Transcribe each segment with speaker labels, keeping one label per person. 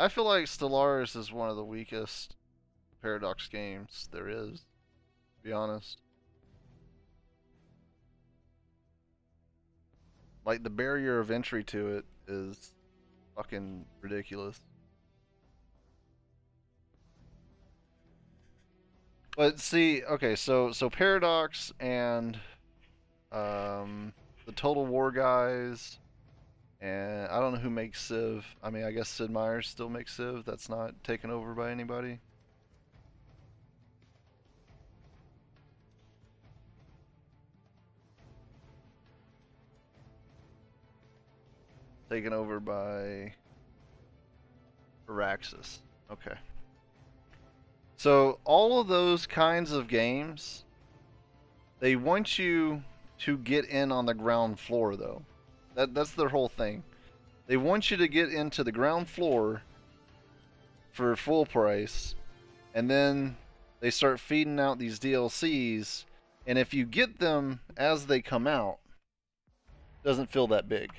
Speaker 1: I feel like Stellaris is one of the weakest Paradox games there is, to be honest. Like the barrier of entry to it is fucking ridiculous. But see, okay, so so Paradox and um, the Total War guys, and I don't know who makes Civ. I mean, I guess Sid Meier's still makes Civ. That's not taken over by anybody. Taken over by Firaxis. Okay. So all of those kinds of games, they want you to get in on the ground floor though. That that's their whole thing. They want you to get into the ground floor for full price and then they start feeding out these DLCs and if you get them as they come out doesn't feel that big.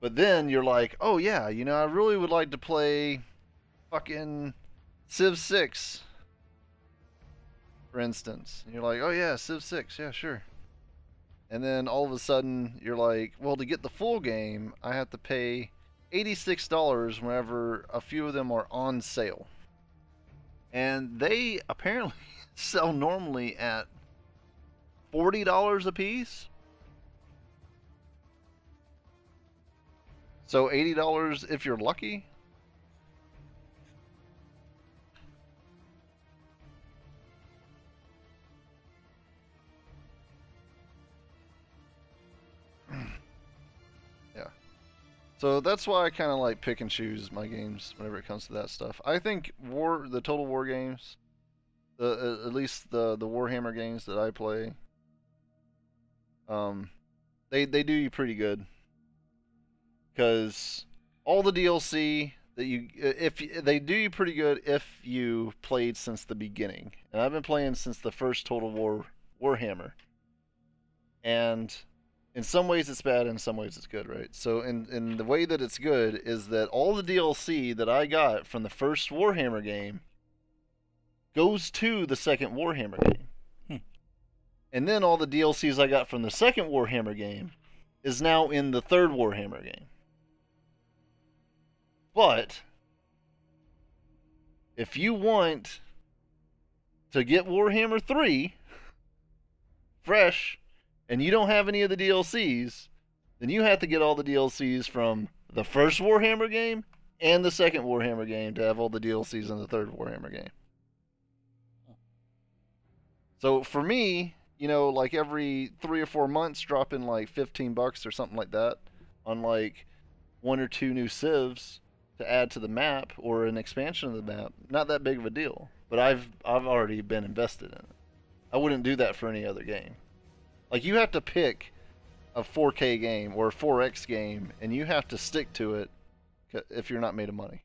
Speaker 1: But then you're like, "Oh yeah, you know, I really would like to play fucking Civ 6 for instance." And you're like, "Oh yeah, Civ 6. Yeah, sure." And then all of a sudden you're like, well, to get the full game, I have to pay $86 whenever a few of them are on sale. And they apparently sell normally at $40 a piece. So $80 if you're lucky. So that's why I kind of like pick and choose my games whenever it comes to that stuff. I think war, the Total War games, the at least the the Warhammer games that I play, um, they they do you pretty good. Because all the DLC that you if they do you pretty good if you played since the beginning, and I've been playing since the first Total War Warhammer, and in some ways it's bad in some ways it's good right? So in, in the way that it's good is that all the dlc that i got from the first warhammer game goes to the second warhammer game. Hmm. and then all the dlcs i got from the second warhammer game is now in the third warhammer game. But if you want to get warhammer 3 fresh and you don't have any of the DLCs, then you have to get all the DLCs from the first Warhammer game and the second Warhammer game to have all the DLCs in the third Warhammer game. So for me, you know, like every three or four months, dropping like 15 bucks or something like that on like one or two new civs to add to the map or an expansion of the map, not that big of a deal. But I've I've already been invested in it. I wouldn't do that for any other game. Like you have to pick a 4K game or a 4X game, and you have to stick to it if you're not made of money.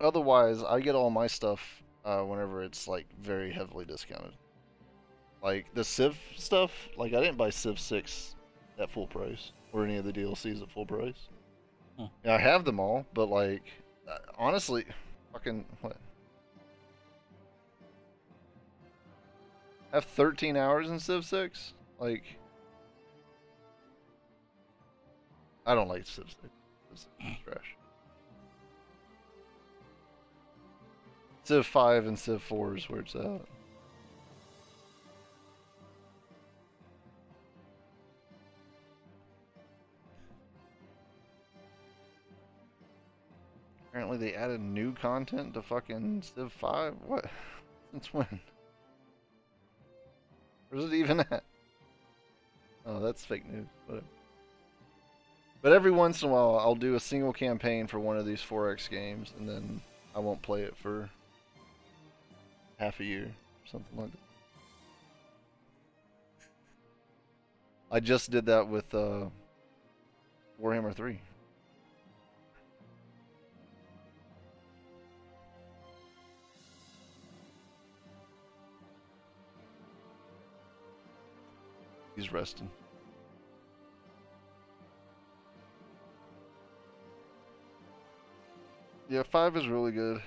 Speaker 1: Otherwise, I get all my stuff uh, whenever it's like very heavily discounted. Like the Civ stuff, like I didn't buy Civ 6 at full price or any of the DLCs at full price. Huh. I have them all, but like Uh, honestly, fucking what? Have 13 hours in Civ 6? Like, I don't like Civ 6. Civ 6 is trash. Civ 5 and Civ 4 is where it's at. Apparently they added new content to fucking Civ 5? What? Since when? Where's it even at? Oh, that's fake news. Whatever. But every once in a while, I'll do a single campaign for one of these 4X games, and then I won't play it for half a year, something like that. I just did that with uh, Warhammer 3. He's resting. Yeah, five is really good.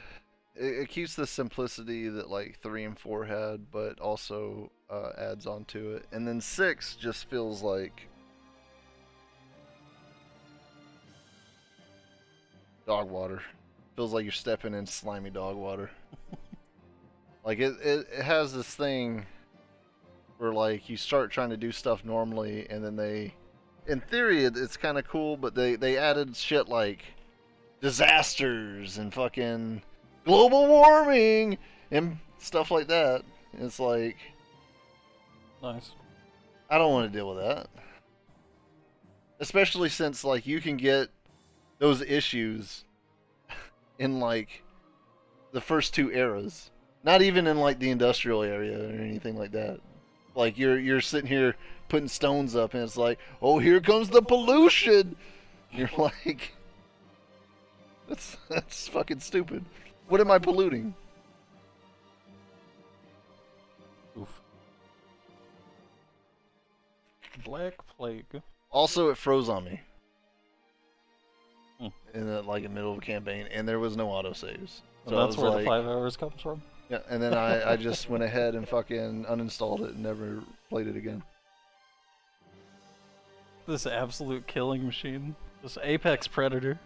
Speaker 1: It, it keeps the simplicity that like three and four had, but also uh, adds on to it. And then six just feels like dog water. Feels like you're stepping in slimy dog water. like it, it, it has this thing where like you start trying to do stuff normally, and then they, in theory, it's kind of cool, but they they added shit like disasters and fucking global warming and stuff like that. It's like
Speaker 2: Nice.
Speaker 1: I don't want to deal with that. Especially since like you can get those issues in like the first two eras. Not even in like the industrial area or anything like that. Like you're you're sitting here putting stones up and it's like, "Oh, here comes the pollution." You're like That's that's fucking stupid. What am I polluting?
Speaker 2: Oof. Black Plague.
Speaker 1: Also, it froze on me.
Speaker 2: Hmm.
Speaker 1: In the like the middle of a campaign, and there was no autosaves. I
Speaker 2: that's where
Speaker 1: like-
Speaker 2: the five hours comes from.
Speaker 1: Yeah, and then I, I just went ahead and fucking uninstalled it and never played it again.
Speaker 2: This absolute killing machine. This apex predator.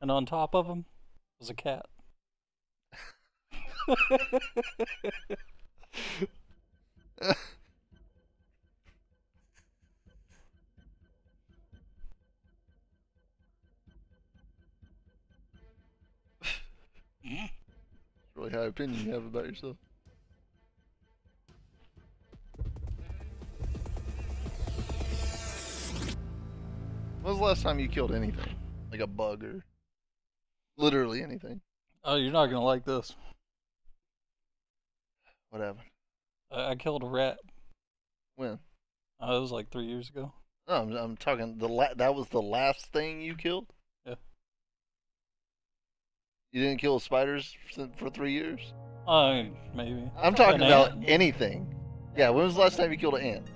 Speaker 2: And on top of him was a cat.
Speaker 1: Really high opinion you have about yourself. When was the last time you killed anything? Like a bug or literally anything?
Speaker 2: Oh, you're not gonna like this.
Speaker 1: What happened?
Speaker 2: I, I killed a rat.
Speaker 1: When?
Speaker 2: Uh, it was like three years ago.
Speaker 1: No, I'm, I'm talking the la- that was the last thing you killed. You didn't kill spiders for, three years.
Speaker 2: Uh, maybe.
Speaker 1: I'm talking
Speaker 2: An
Speaker 1: about
Speaker 2: ant.
Speaker 1: anything. Yeah, when was the last time you killed an ant?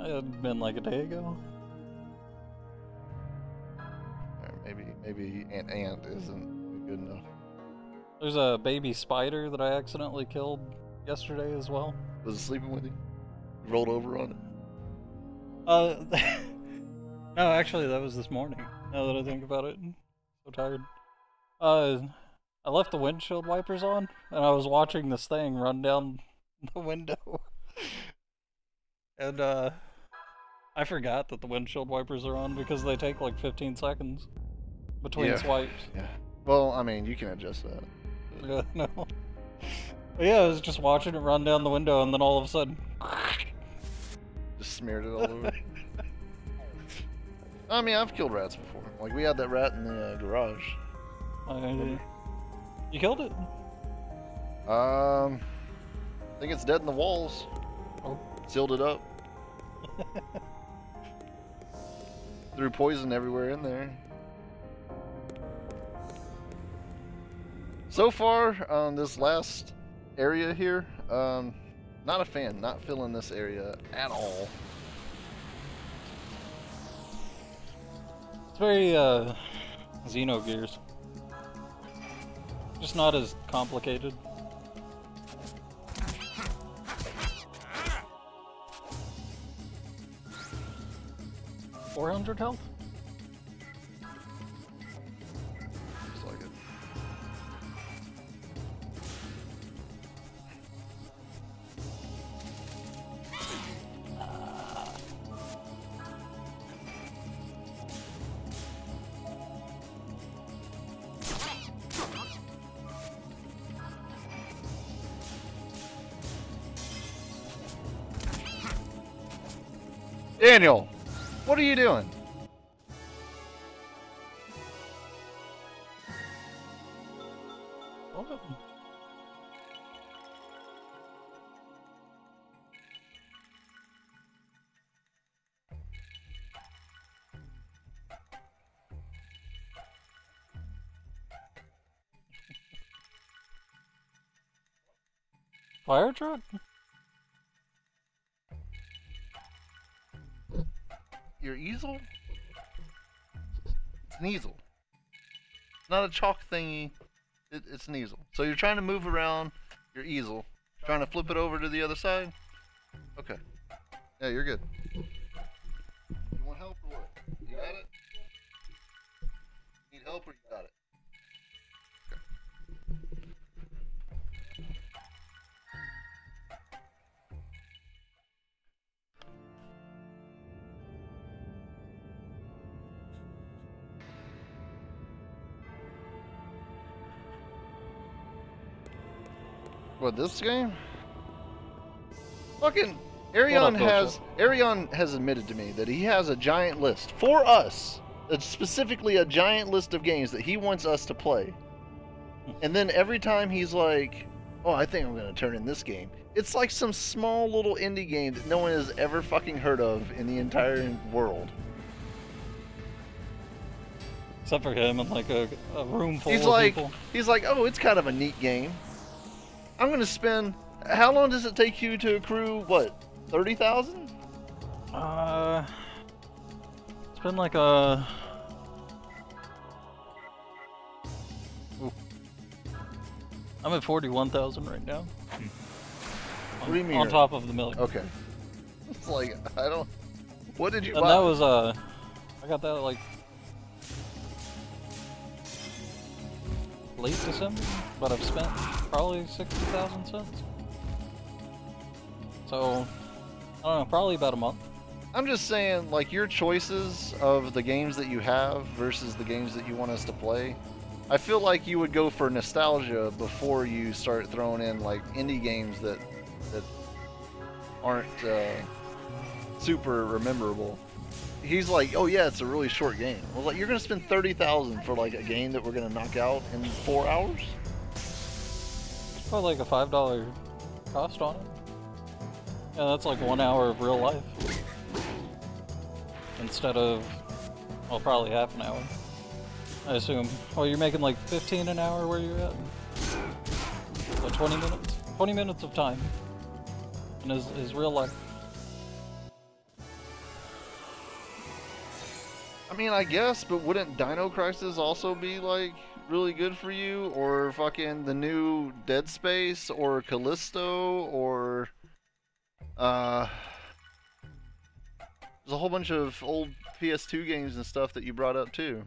Speaker 2: It had been like a day ago.
Speaker 1: Maybe maybe an ant isn't good enough.
Speaker 2: There's a baby spider that I accidentally killed yesterday as well.
Speaker 1: Was it sleeping with you? You rolled over on it.
Speaker 2: Uh, no, actually, that was this morning. Now that I think about it, so tired. Uh, I left the windshield wipers on, and I was watching this thing run down the window, and uh, I forgot that the windshield wipers are on because they take like 15 seconds between
Speaker 1: Yeah.
Speaker 2: swipes.
Speaker 1: Yeah. Well, I mean, you can adjust that.
Speaker 2: Yeah, no. But yeah, I was just watching it run down the window, and then all of a sudden,
Speaker 1: Just smeared it all over. I mean, I've killed rats before. Like we had that rat in the uh, garage.
Speaker 2: I, you killed it.
Speaker 1: Um, I think it's dead in the walls.
Speaker 2: Oh.
Speaker 1: Sealed it up. Threw poison everywhere in there. So far, on this last area here, um, not a fan. Not feeling this area at all.
Speaker 2: It's very uh, Xenogears. Just not as complicated. Four hundred health.
Speaker 1: Daniel, what are you doing?
Speaker 2: Fire truck?
Speaker 1: Your easel? It's an easel. It's not a chalk thingy. It, it's an easel. So you're trying to move around your easel, trying to flip it over to the other side. Okay. Yeah, you're good. This game? Fucking Arion has Arion has admitted to me that he has a giant list for us. It's specifically a giant list of games that he wants us to play. And then every time he's like, "Oh, I think I'm going to turn in this game." It's like some small little indie game that no one has ever fucking heard of in the entire world.
Speaker 2: Except for him and like a, a room full
Speaker 1: He's
Speaker 2: of
Speaker 1: like,
Speaker 2: people.
Speaker 1: he's like, "Oh, it's kind of a neat game." I'm going to spend how long does it take you to accrue what? 30,000?
Speaker 2: Uh, it's been like a. Ooh. I'm at forty-one thousand right now.
Speaker 1: What do you mean
Speaker 2: On top of the million.
Speaker 1: Okay. It's like I don't. What did you
Speaker 2: And
Speaker 1: buy?
Speaker 2: that was uh, I got that like late December, but I've spent probably sixty thousand cents. So I don't know, probably about a month.
Speaker 1: I'm just saying, like your choices of the games that you have versus the games that you want us to play. I feel like you would go for nostalgia before you start throwing in like indie games that that aren't uh, super rememberable. He's like, oh yeah, it's a really short game. Well, like you're gonna spend thirty thousand for like a game that we're gonna knock out in four hours.
Speaker 2: Probably like a five dollar cost on it. Yeah, that's like one hour of real life. Instead of, well, probably half an hour. I assume. Well, you're making like 15 an hour where you're at. So 20 minutes. 20 minutes of time. And is, is real life.
Speaker 1: I mean, I guess, but wouldn't Dino Crisis also be like really good for you, or fucking the new Dead Space, or Callisto, or uh, there's a whole bunch of old PS2 games and stuff that you brought up too.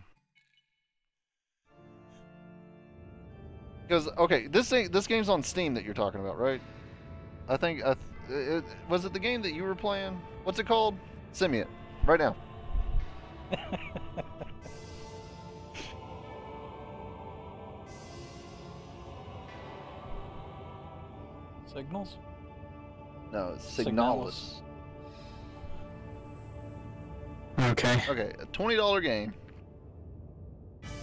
Speaker 1: Because okay, this thing, this game's on Steam that you're talking about, right? I think I th- it, was it the game that you were playing? What's it called? Send me it right now.
Speaker 2: Signals?
Speaker 1: No, it's
Speaker 2: Signalis.
Speaker 1: Signalis.
Speaker 3: Okay.
Speaker 1: Okay, a twenty dollar game,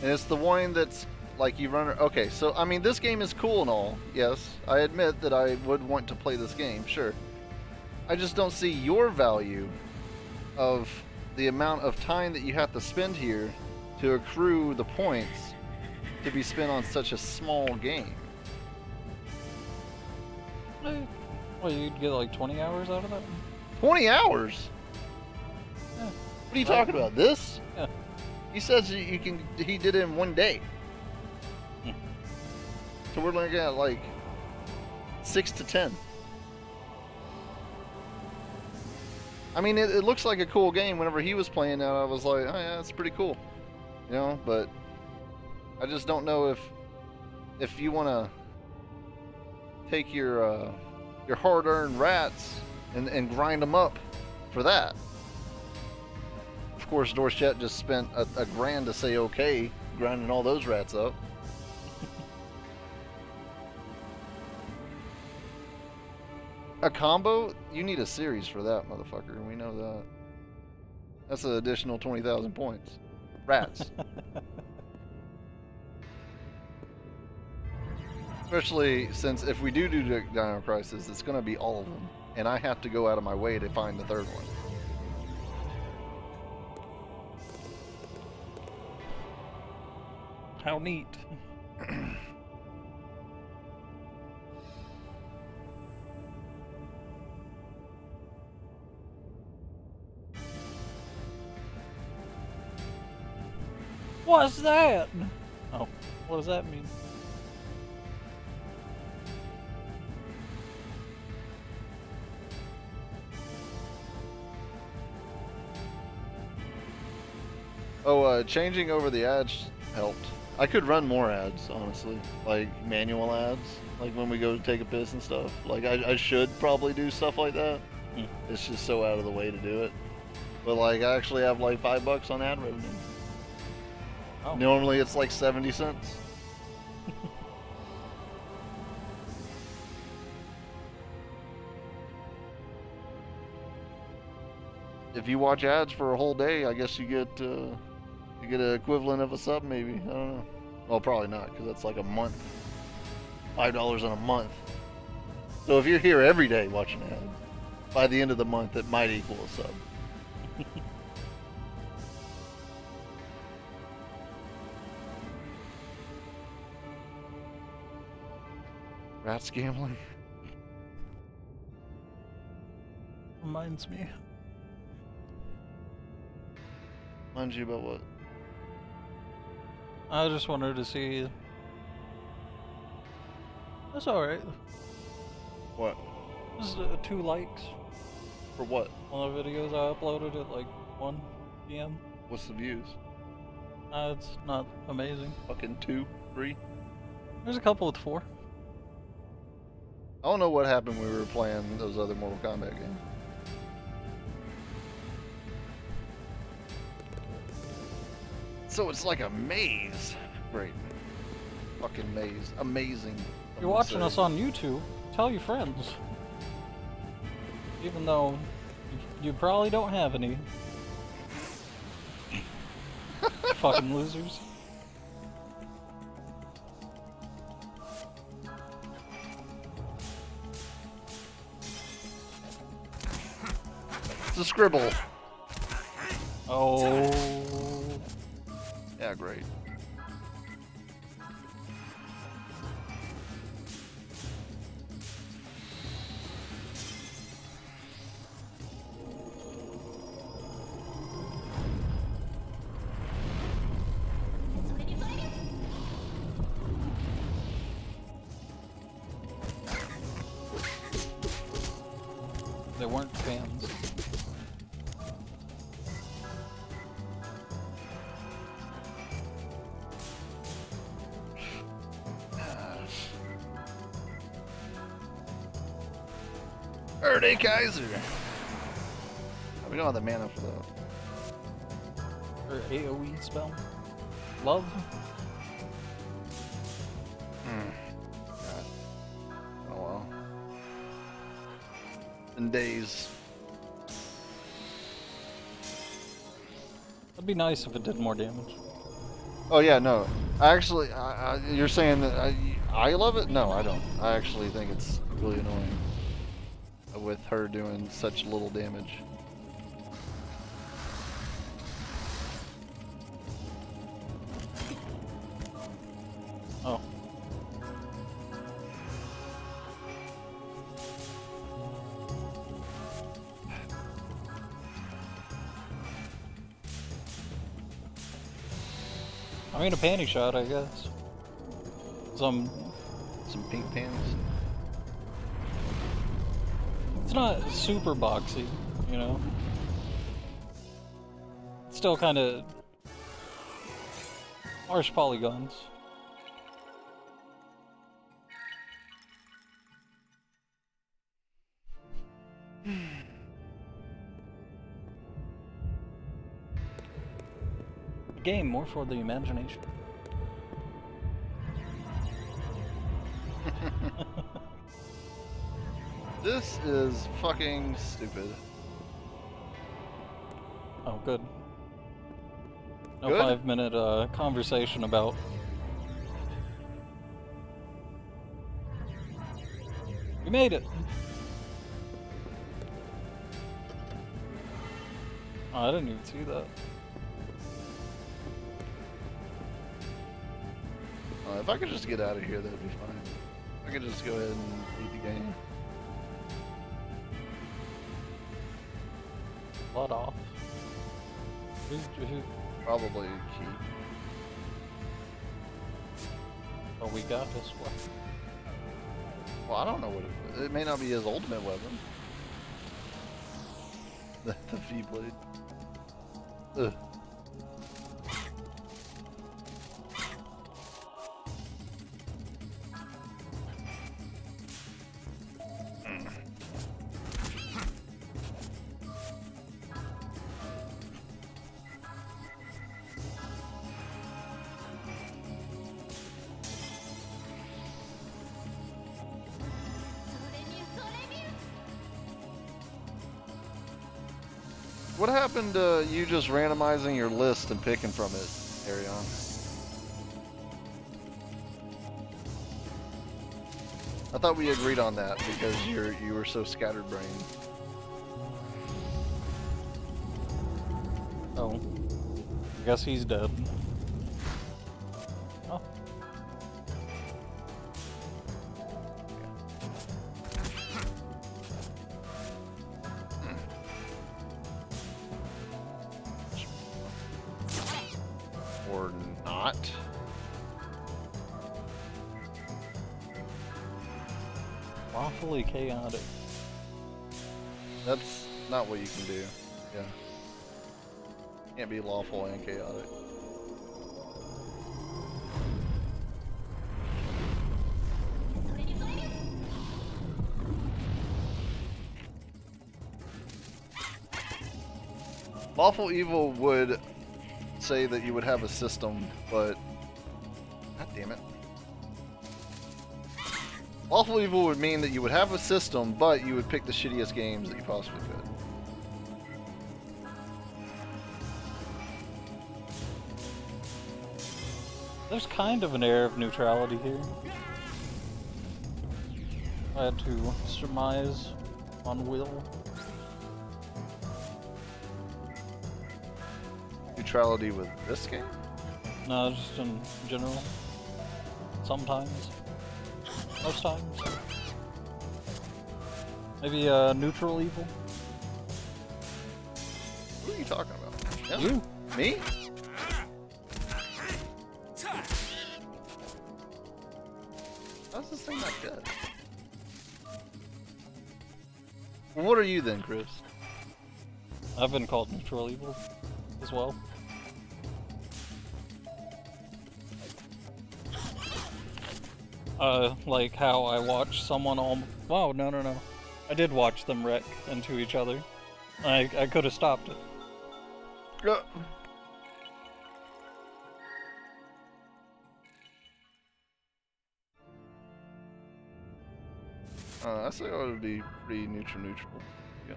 Speaker 1: and it's the one that's like you run. Okay, so I mean, this game is cool and all. Yes, I admit that I would want to play this game. Sure, I just don't see your value of the amount of time that you have to spend here to accrue the points to be spent on such a small game.
Speaker 2: Well, you'd get like 20 hours out of that?
Speaker 1: Twenty hours.
Speaker 2: Yeah.
Speaker 1: What are you talking about? This?
Speaker 2: Yeah.
Speaker 1: He says you- can. He did it in one day.
Speaker 2: Hmm.
Speaker 1: So we're looking at like six to ten. I mean, it, it looks like a cool game. Whenever he was playing that, I was like, oh yeah, it's pretty cool, you know. But I just don't know if if you want to take your uh, your hard-earned rats and, and grind them up for that. Of course, Dorset just spent a, a grand to say okay, grinding all those rats up. a combo? You need a series for that, motherfucker. We know that. That's an additional 20,000 points. Rats. Especially since if we do do Dino Crisis, it's going to be all of them. And I have to go out of my way to find the third one.
Speaker 2: How neat. What's that? Oh, what does that mean?
Speaker 1: Oh, uh, changing over the ads helped. I could run more ads, honestly, like manual ads, like when we go to take a piss and stuff. Like I, I should probably do stuff like that.
Speaker 2: Hmm.
Speaker 1: It's just so out of the way to do it. But like I actually have like five bucks on ad revenue.
Speaker 2: Oh,
Speaker 1: Normally it's like seventy cents. if you watch ads for a whole day, I guess you get uh, you get an equivalent of a sub, maybe. I don't know. Well, probably not, because that's like a month. Five dollars in a month. So if you're here every day watching ads, by the end of the month, it might equal a sub. Rats gambling.
Speaker 2: reminds me.
Speaker 1: Mind you about what?
Speaker 2: I just wanted to see. That's alright.
Speaker 1: What?
Speaker 2: Just uh, two likes
Speaker 1: For what?
Speaker 2: on the videos I uploaded at like 1 p.m.
Speaker 1: What's the views?
Speaker 2: Uh, it's not amazing.
Speaker 1: Fucking two, three.
Speaker 2: There's a couple with four.
Speaker 1: I don't know what happened when we were playing those other Mortal Kombat games. So it's like a maze. Great. Fucking maze. Amazing.
Speaker 2: If you're watching us on YouTube, tell your friends. Even though you, you probably don't have any. Fucking losers.
Speaker 1: It's a scribble.
Speaker 2: Oh.
Speaker 1: Yeah, great. Kaiser. We don't have the mana for that.
Speaker 2: Or AoE spell. Love.
Speaker 1: Hmm. God. Oh well. In days.
Speaker 2: That'd be nice if it did more damage.
Speaker 1: Oh yeah, no. I actually, I, I, you're saying that I, I love it? No, I don't. I actually think it's really annoying with her doing such little damage.
Speaker 2: Oh. I mean, a panty shot, I guess. Some.
Speaker 1: Some pink pants.
Speaker 2: Not super boxy, you know? Still kind of. harsh polygons. Game more for the imagination.
Speaker 1: This is fucking stupid.
Speaker 2: Oh, good. No
Speaker 1: Good?
Speaker 2: five minute uh, conversation about. We made it! Oh, I didn't even see that.
Speaker 1: Uh, if I could just get out of here, that'd be fine. I could just go ahead and beat the game.
Speaker 2: butt off.
Speaker 1: Probably cheap.
Speaker 2: But we got this one.
Speaker 1: Well, I don't know what it, it may not be his ultimate weapon. the V blade. Ugh. You just randomizing your list and picking from it, Arion? I thought we agreed on that because you're you were so scattered scatterbrained.
Speaker 2: Oh. I guess he's dead.
Speaker 1: Lawful evil would say that you would have a system, but God damn it. Lawful evil would mean that you would have a system, but you would pick the shittiest games that you possibly could.
Speaker 2: There's kind of an air of neutrality here. I had to surmise on will.
Speaker 1: Neutrality with this game?
Speaker 2: No, just in general. Sometimes. Most times. Maybe uh, neutral evil?
Speaker 1: Who are you talking about? Him?
Speaker 2: You?
Speaker 1: Me? How's this thing not dead? Well, what are you then, Chris?
Speaker 2: I've been called neutral evil as well. Uh, like how I watch someone all. Wow, no, no, no. I did watch them wreck into each other. I, I could have stopped it.
Speaker 1: Uh, Uh, I say it would be pretty neutral, neutral. To be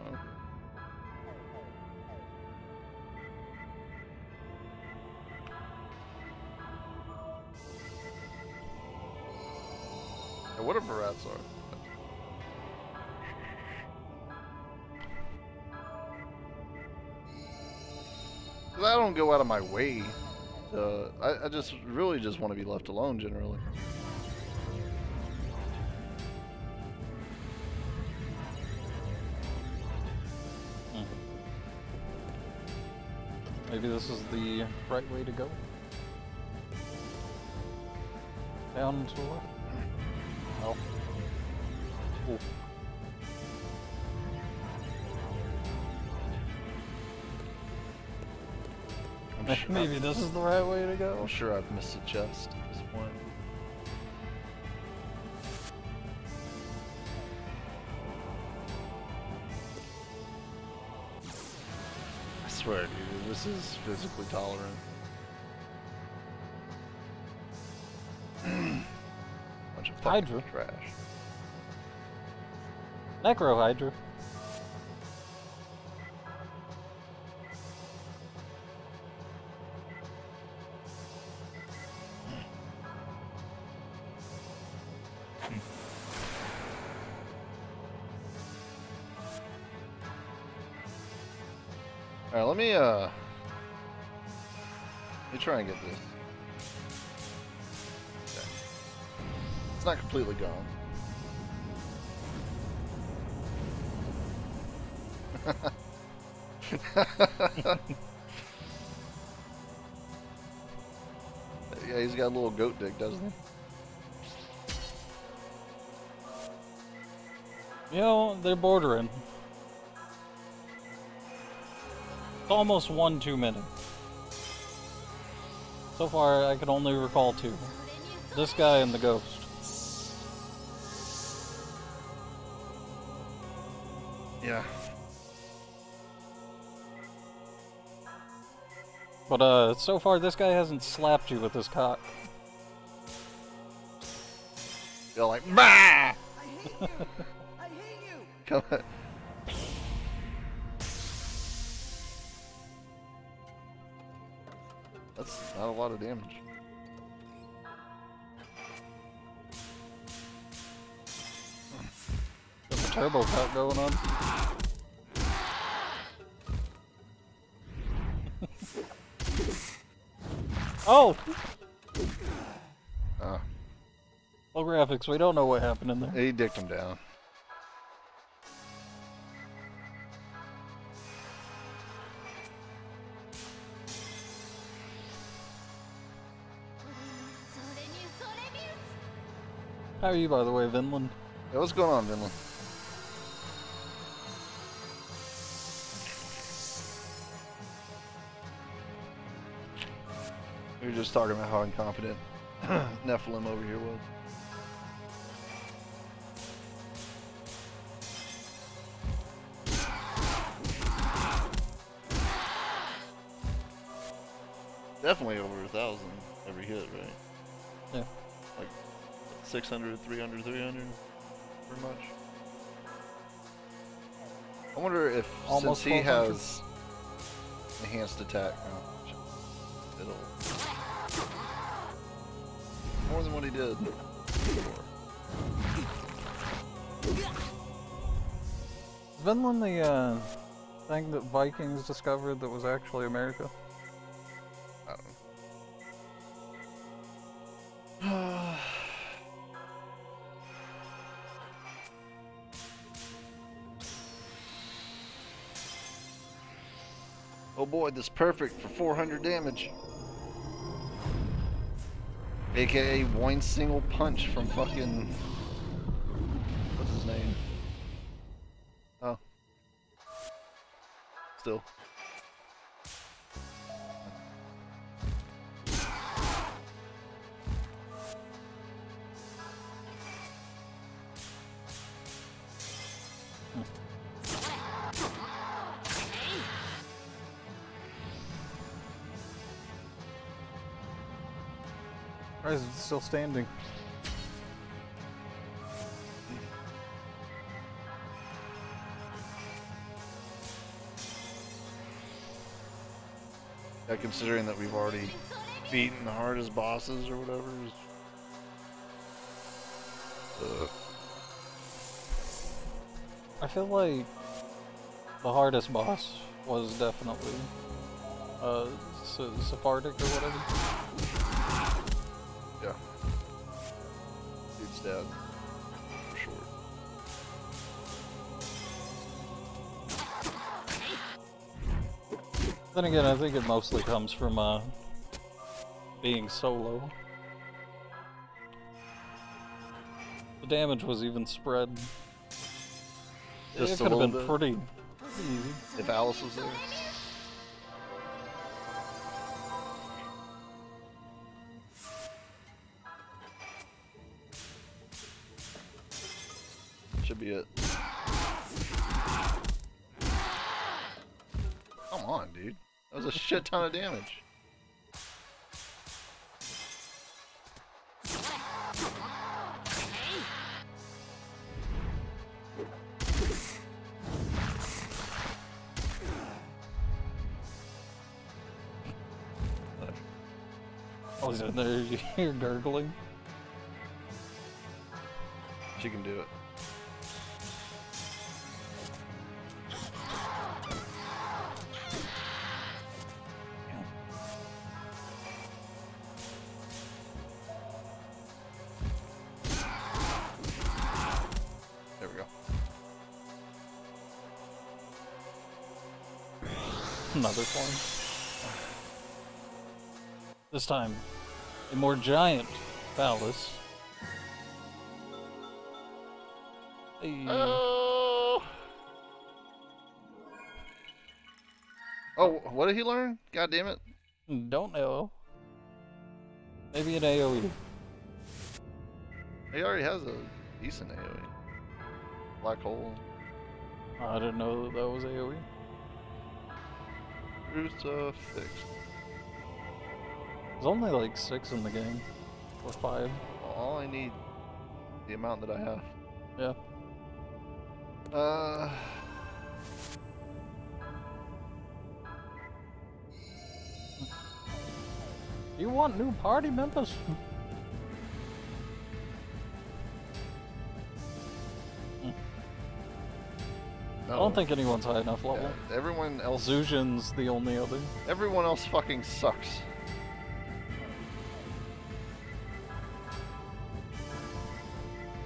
Speaker 1: whatever rats are. I don't go out of my way. I, I just really just want to be left alone generally. Hmm.
Speaker 2: Maybe this is the right way to go. Down to left. Maybe this is the right way to go.
Speaker 1: I'm sure I've missed a chest at this point. I swear, dude, this is physically tolerant. Bunch of
Speaker 2: Hydra.
Speaker 1: trash.
Speaker 2: Necro Hydra.
Speaker 1: try and get this. Okay. It's not completely gone. yeah, he's got a little goat dick, doesn't he?
Speaker 2: You know, they're bordering. It's almost one too many. So far, I can only recall two. This guy and the ghost.
Speaker 1: Yeah.
Speaker 2: But uh, so far, this guy hasn't slapped you with his cock.
Speaker 1: You're like, bah!
Speaker 3: I hate you! I hate you!
Speaker 1: Come on.
Speaker 2: Turbo cut going on. oh! Uh.
Speaker 1: Oh,
Speaker 2: Low graphics, we don't know what happened in there.
Speaker 1: he dicked him down.
Speaker 2: How are you, by the way, Vinland?
Speaker 1: Yeah, what's going on, Vinland? We were just talking about how incompetent Nephilim over here was. Definitely over a thousand every hit, right?
Speaker 2: Yeah.
Speaker 1: Like 600, 300, 300, pretty much. I wonder if
Speaker 2: Almost
Speaker 1: since he has enhanced attack, it'll than what he did.
Speaker 2: Is Vinland the uh, thing that Vikings discovered that was actually America?
Speaker 1: Oh boy, this is perfect for 400 damage. AKA one single punch from fucking. What's his name? Oh. Still.
Speaker 2: Still standing?
Speaker 1: Yeah, considering that we've already beaten the hardest bosses or whatever. is- Ugh.
Speaker 2: I feel like the hardest boss was definitely uh, Sephardic or whatever.
Speaker 1: Dude's dead. For sure.
Speaker 2: Then again, I think it mostly comes from uh, being solo. The damage was even spread.
Speaker 1: Just
Speaker 2: it could have been
Speaker 1: bit.
Speaker 2: pretty, pretty easy.
Speaker 1: If Alice was there. Be it. Come on, dude. That was a shit ton of damage.
Speaker 2: Oh, is there? You're gurgling.
Speaker 1: She can do it.
Speaker 2: Time, a more giant phallus. Hey.
Speaker 1: Oh. Oh, what did he learn? God damn it.
Speaker 2: Don't know. Maybe an AoE.
Speaker 1: He already has a decent AoE. Black hole.
Speaker 2: I didn't know that, that was. AoE.
Speaker 1: Crucifix.
Speaker 2: There's only like six in the game. Or five.
Speaker 1: All I need the amount that I have.
Speaker 2: Yeah.
Speaker 1: Uh.
Speaker 2: You want new party members? I don't think anyone's high enough
Speaker 1: Yeah,
Speaker 2: level.
Speaker 1: everyone else.
Speaker 2: Zhuzhen's the only other.
Speaker 1: Everyone else fucking sucks.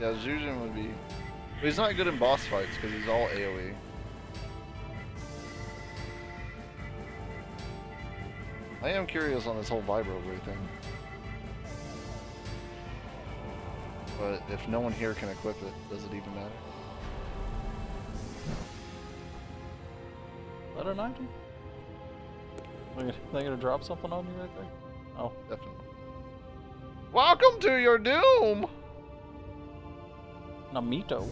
Speaker 1: Yeah, Zhuzhen would be. But he's not good in boss fights because he's all. AoE. I am curious on this whole Vibro Ray thing. But if no one here can equip it, does it even matter?
Speaker 2: Is that an item? They, they gonna drop something on you right there? Oh,
Speaker 1: Definitely. Welcome to your doom!
Speaker 2: Namito.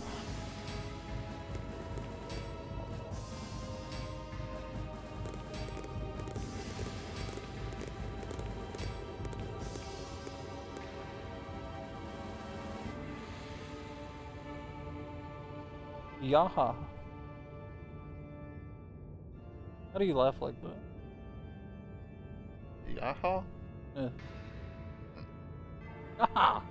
Speaker 2: Yaha. How do you laugh like that?
Speaker 1: Yaha?
Speaker 2: Yeah. Hmm. Yaha!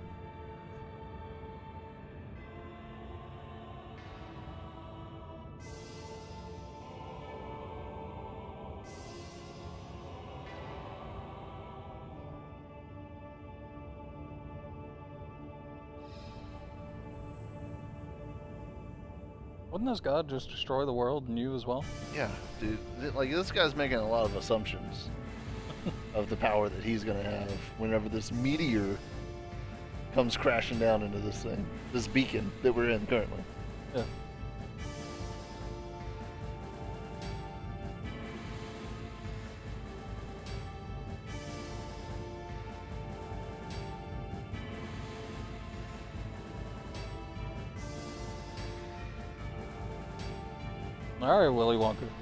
Speaker 2: Wouldn't this god just destroy the world and you as well?
Speaker 1: Yeah, dude. Like, this guy's making a lot of assumptions of the power that he's gonna have whenever this meteor comes crashing down into this thing, this beacon that we're in currently.
Speaker 2: Yeah. Willy Wonka.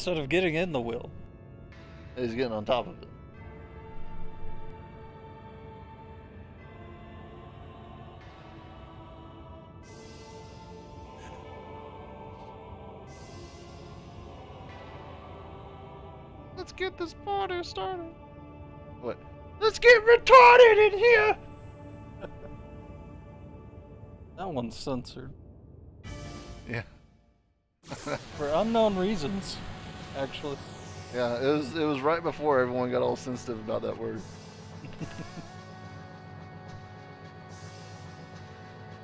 Speaker 2: Instead of getting in the wheel.
Speaker 1: He's getting on top of it. Let's get this party started. What? Let's get retarded in here!
Speaker 2: That one's censored.
Speaker 1: Yeah.
Speaker 2: For unknown reasons, actually.
Speaker 1: Yeah, it was it was right before everyone got all sensitive about that word.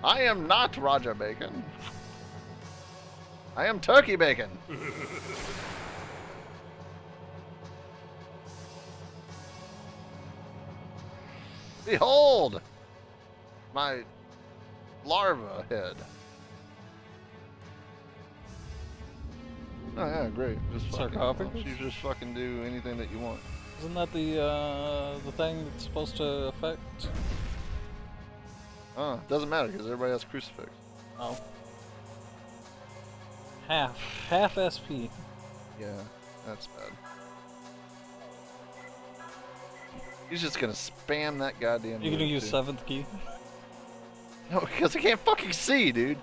Speaker 1: I am not Roger Bacon. I am Turkey Bacon. Behold my larva head. Oh yeah, great. Just fucking,
Speaker 2: Sarcophagus?
Speaker 1: you just fucking do anything that you want.
Speaker 2: Isn't that the uh, the thing that's supposed to affect?
Speaker 1: Uh, doesn't matter because everybody has crucifix.
Speaker 2: Oh. Half. Half SP.
Speaker 1: Yeah, that's bad. He's just gonna spam that goddamn.
Speaker 2: You're gonna use
Speaker 1: too.
Speaker 2: seventh key?
Speaker 1: No, because I can't fucking see, dude.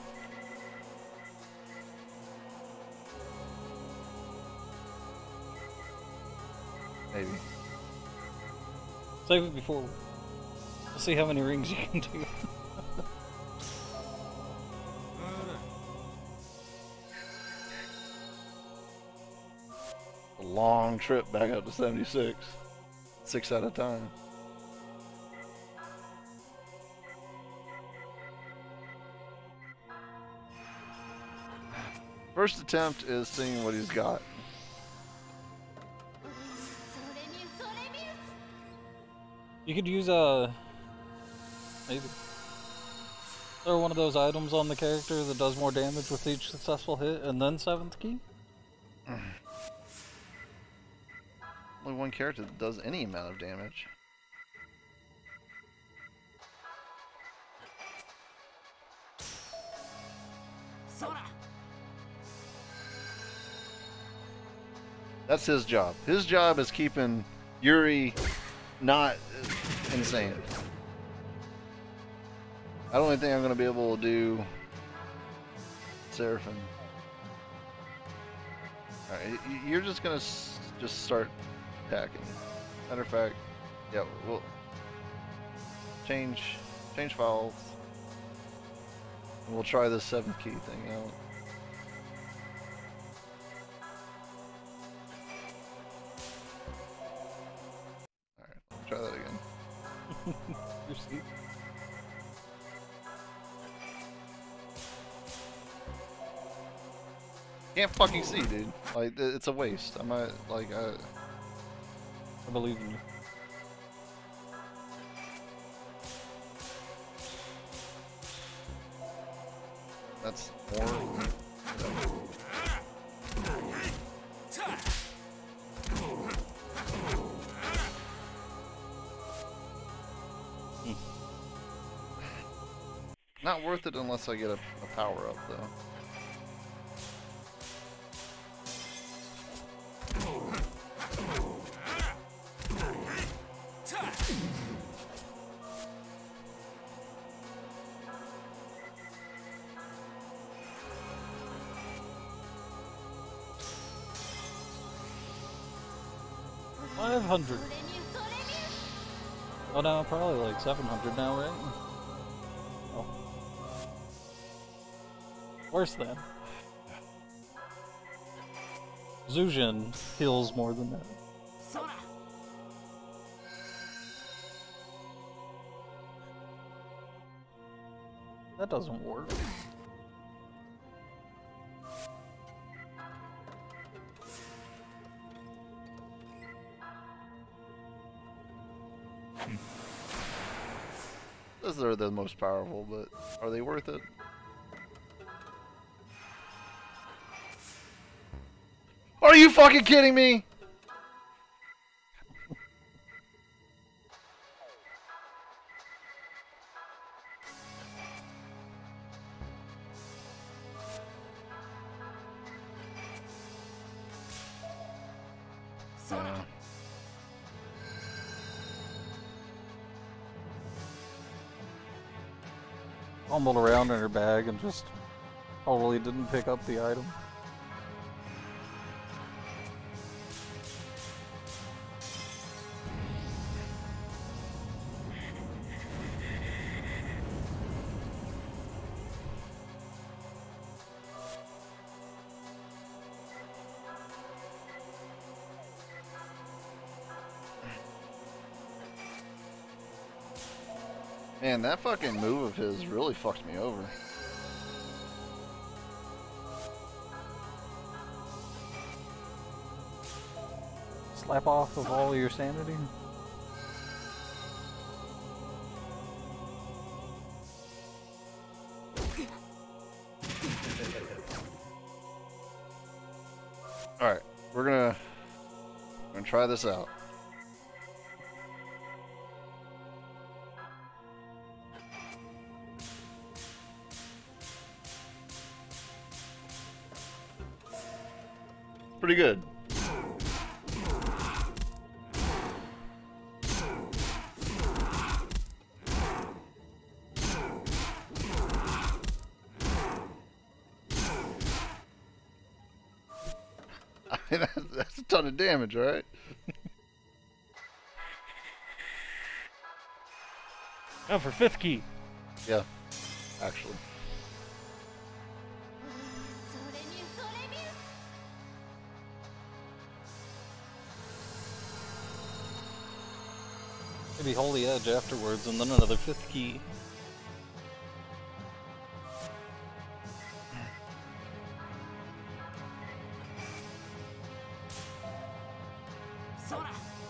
Speaker 2: Save it before. We'll see how many rings you can do.
Speaker 1: A long trip back up to 76. Six at a time. First attempt is seeing what he's got.
Speaker 2: You could use a maybe throw one of those items on the character that does more damage with each successful hit, and then seventh key.
Speaker 1: Only one character that does any amount of damage. That's his job. His job is keeping Yuri not insane. I don't even think I'm going to be able to do Seraphim. Alright, you're just going to just start attacking. Matter of fact, yeah, we'll change change files. And we'll try this seventh key thing out. Alright, try that again. Can't fucking see, dude. Like, it's a waste. I'm not, like, uh,
Speaker 2: I believe in you.
Speaker 1: that's more. worth it unless I get a, a power up, though.
Speaker 2: Five hundred. Oh no, probably like seven hundred now, right? Worse then. Zhuzhen heals more than that. That doesn't work.
Speaker 1: Those are the most powerful, but are they worth it? Are you fucking kidding me?
Speaker 2: Fumbled around in her bag and just totally didn't pick up the item.
Speaker 1: Fucking move of his really fucked me over.
Speaker 2: Slap off of all your sanity.
Speaker 1: Alright, we're gonna, gonna try this out. pretty good. I mean, that's, a ton of damage, right?
Speaker 2: oh, for fifth key.
Speaker 1: Yeah, actually.
Speaker 2: Maybe Holy Edge afterwards, and then another fifth key.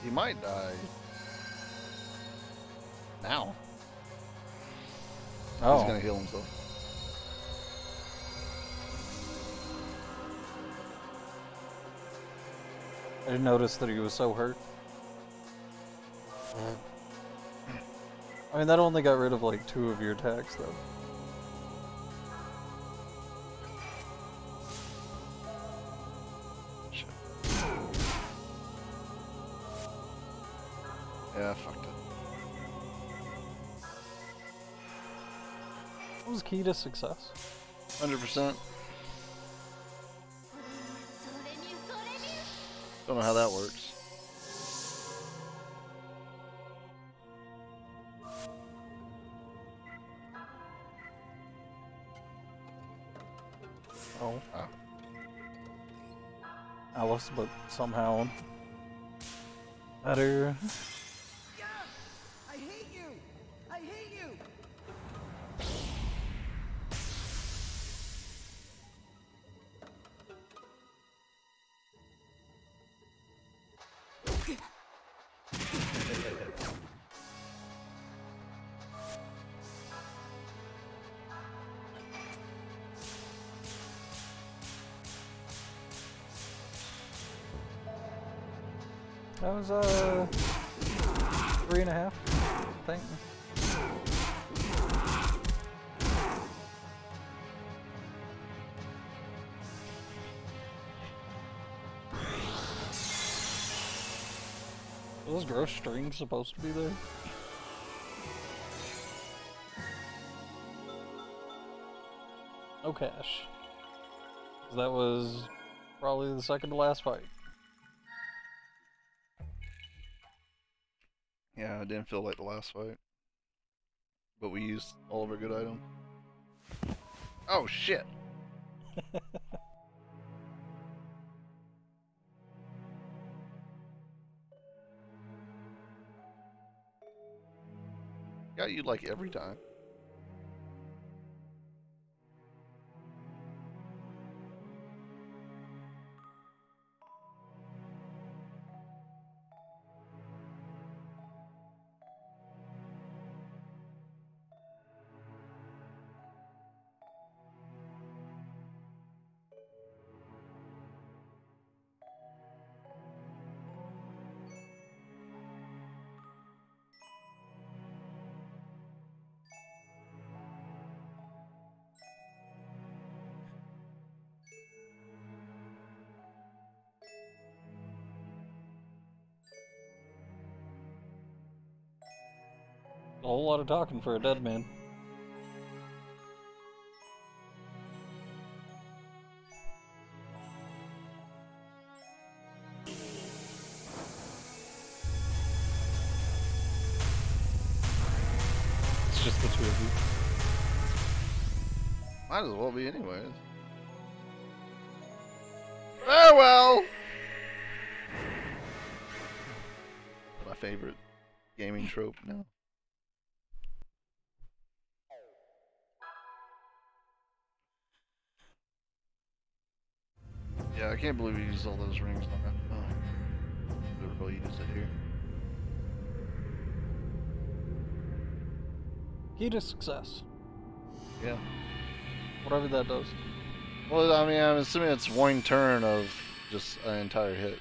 Speaker 1: He might die. Now. He's
Speaker 2: Oh,
Speaker 1: gonna heal himself.
Speaker 2: I didn't notice that he was so hurt. mean, that only got rid of like two of your attacks, though.
Speaker 1: Yeah, I fucked it.
Speaker 2: What was key to success?
Speaker 4: 100%.
Speaker 1: Don't know how that works.
Speaker 2: But somehow better. Strings supposed to be there? No cash. That was probably the second to last fight.
Speaker 1: Yeah, it didn't feel like the last fight. But we used all of our good items. Oh shit! Like every time.
Speaker 2: A whole lot of talking for a dead man. It's just the two of you.
Speaker 1: Might as well be anyways. Farewell! My favorite gaming trope now. Can't believe we used all those rings on that. Oh. Really used it here.
Speaker 2: Key to success.
Speaker 1: Yeah.
Speaker 2: Whatever that does.
Speaker 1: Well, I mean, I'm assuming it's one turn of just an entire hit.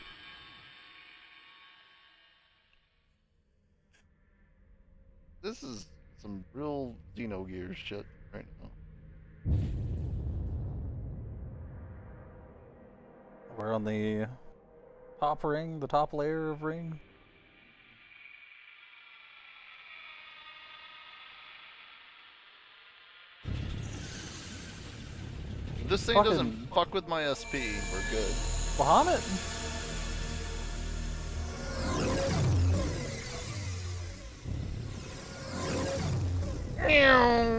Speaker 1: This is some real Dino Gear shit right now.
Speaker 2: On the top ring, the top layer of ring.
Speaker 1: This thing doesn't fuck with my SP, we're good.
Speaker 2: Bahamut!
Speaker 1: Meow.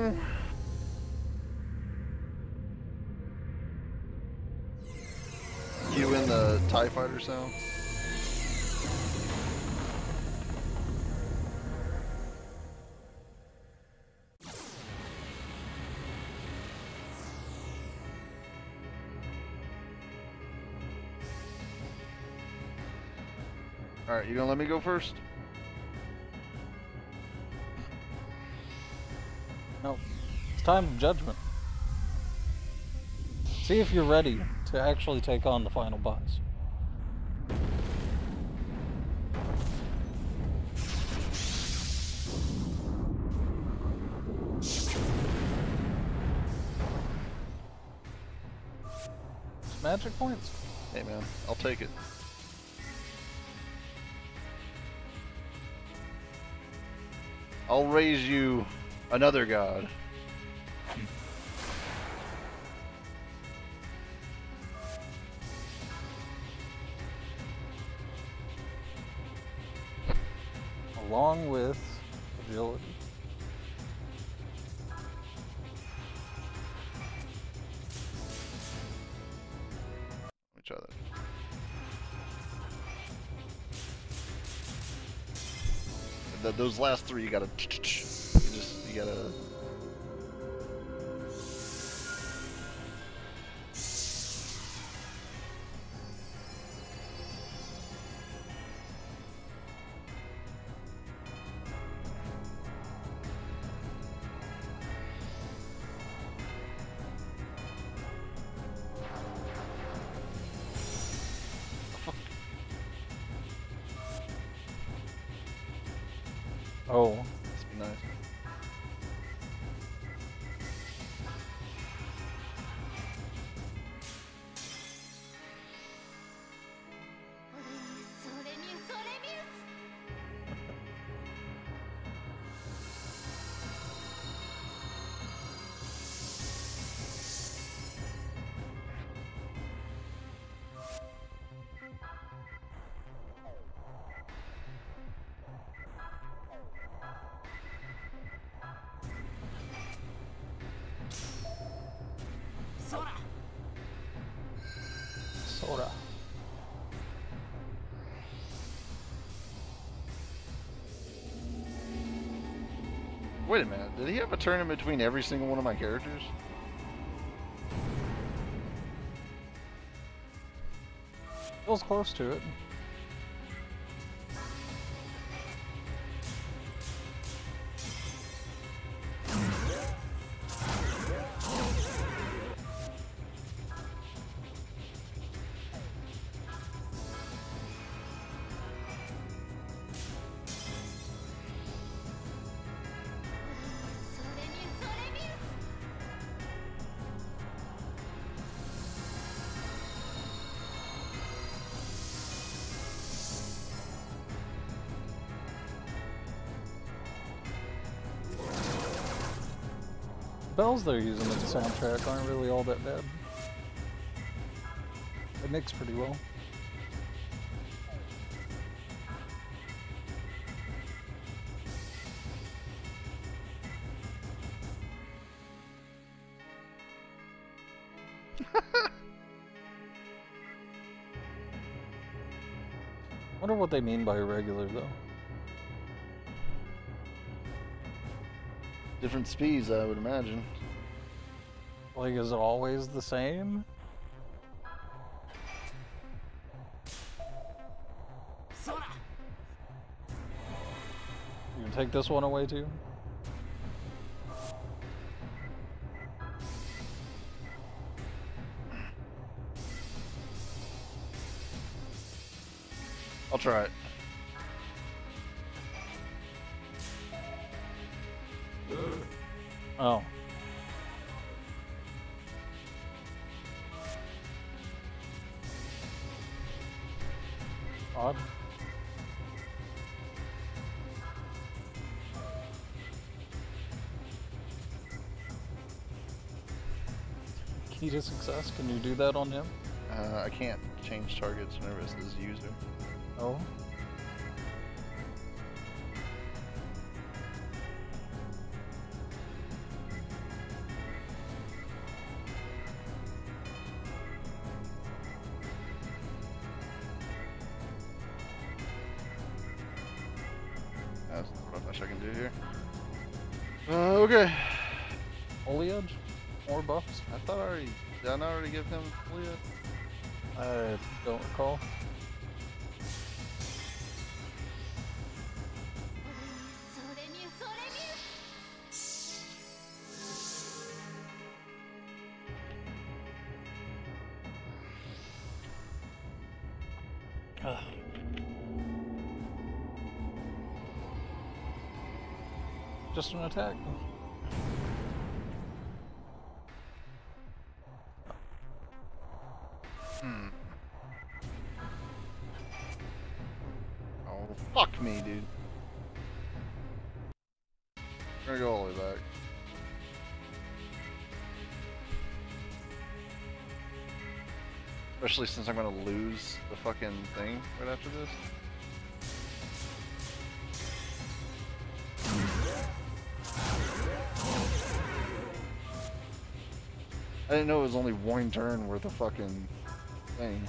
Speaker 1: TIE fighter sound? Alright, you gonna let me go first?
Speaker 2: No. It's time of judgment. See if you're ready to actually take on the final boss. Magic points?
Speaker 1: Hey man, I'll take it. I'll raise you another god.
Speaker 2: Along with agility.
Speaker 1: Each other. Th those last three, you gotta. You just you gotta. A turn in between every single one of my characters?
Speaker 2: Feels close to it. Bells they're using in the soundtrack aren't really all that bad. It mix pretty well. Wonder what they mean by irregular though.
Speaker 1: Different speeds, I would imagine.
Speaker 2: Like, is it always the same?
Speaker 3: Sora!
Speaker 2: You can take this one away too?
Speaker 1: I'll try it.
Speaker 2: Success, can you do that on him?
Speaker 1: Uh, I can't change targets whenever it says user.
Speaker 2: Oh. Just an attack.
Speaker 1: Hmm. Oh, fuck me, dude. We're gonna go all the way back. Especially since I'm gonna lose the fucking thing right after this. I didn't know it was only one turn worth of fucking thing.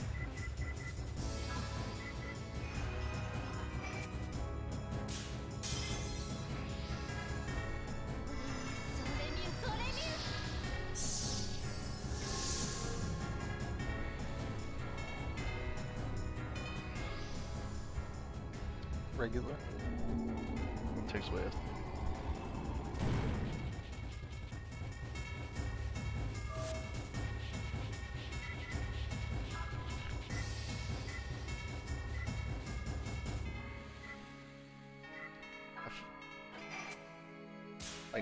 Speaker 2: Regular.
Speaker 1: It takes away.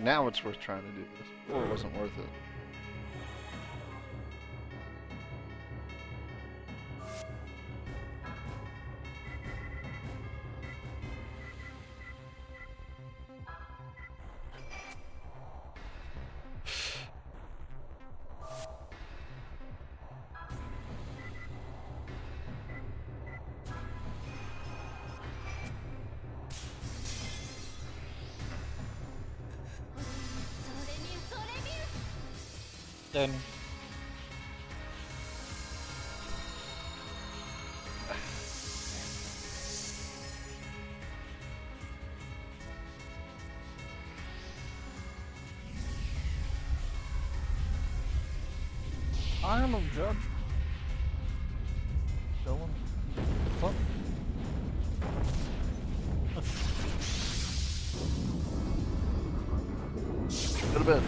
Speaker 1: Now it's worth trying to do this. Before it wasn't worth it. To bed.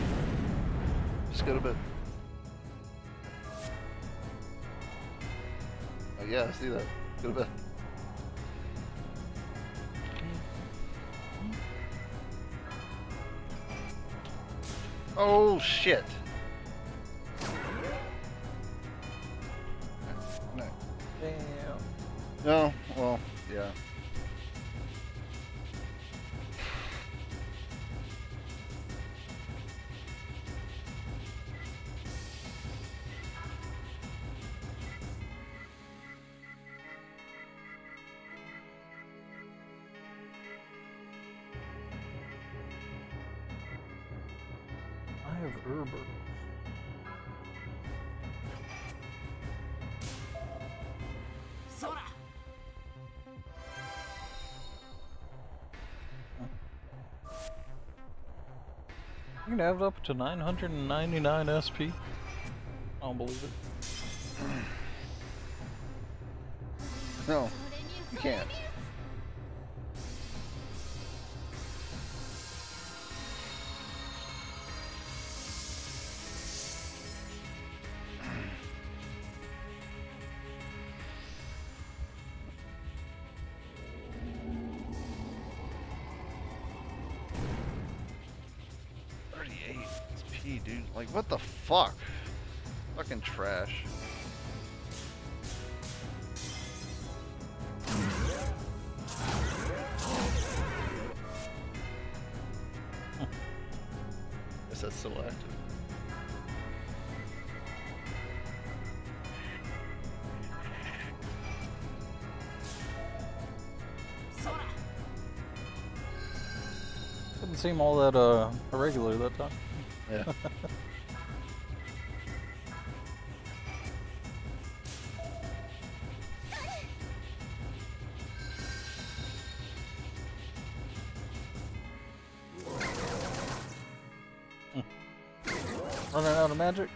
Speaker 1: Just go to bed. Oh yeah, I see that. Go to bed. Oh shit.
Speaker 2: Can have it up to 999 SP. I don't believe it.
Speaker 1: No, fuck? Fucking trash. Guess that's still active.
Speaker 2: Didn't seem all that uh irregular that time.
Speaker 1: Yeah.
Speaker 2: Of magic?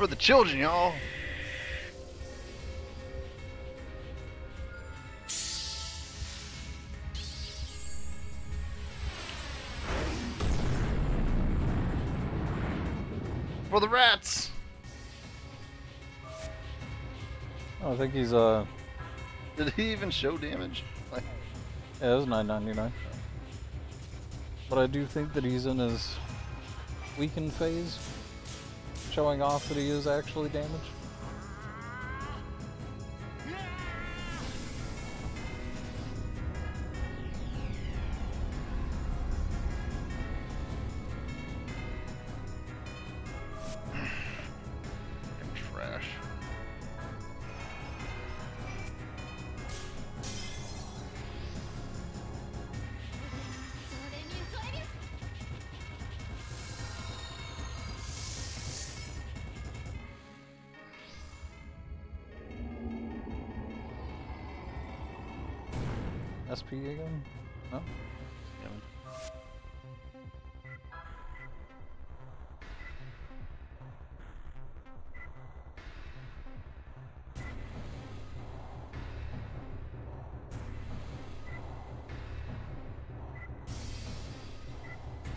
Speaker 1: For the children, y'all. For the rats.
Speaker 2: I think he's uh
Speaker 1: Did he even show damage? Like,
Speaker 2: yeah, it was nine ninety nine. But I do think that he's in his weakened phase, showing off that he is actually damaged. Again? No?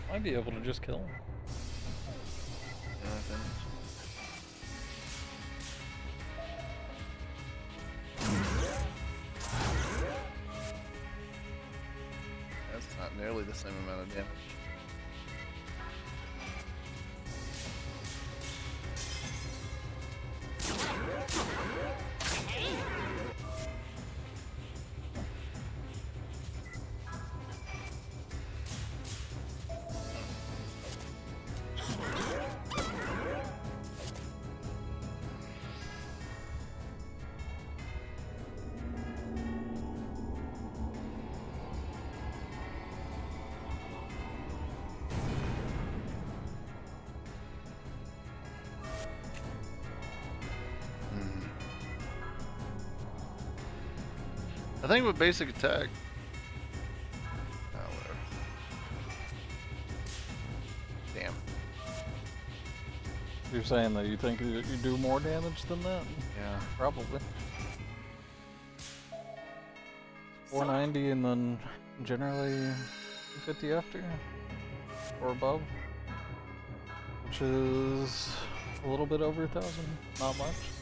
Speaker 2: Might be able to just kill him.
Speaker 1: I think with basic attack. Ah. Damn.
Speaker 2: You're saying that you think you you do more damage than that?
Speaker 1: Yeah.
Speaker 2: Probably. 490 and then generally 250 after or above, which is a little bit over a thousand, not much.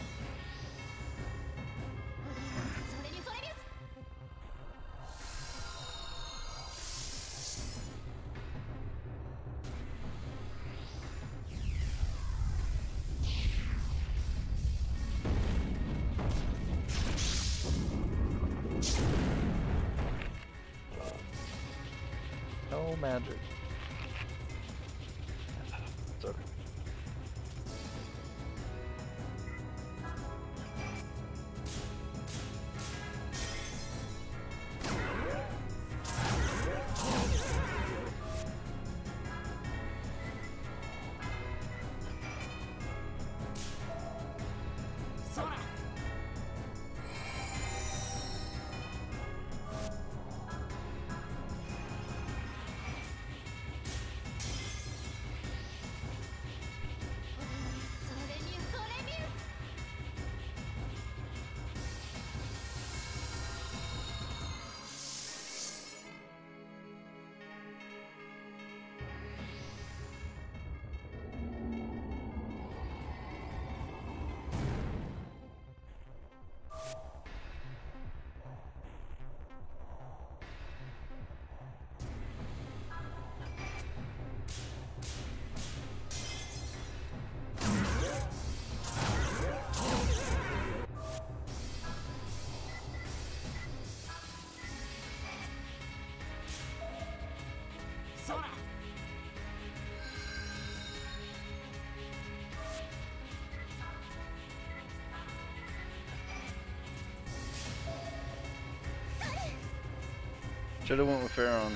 Speaker 1: Should have went with Pharaoh.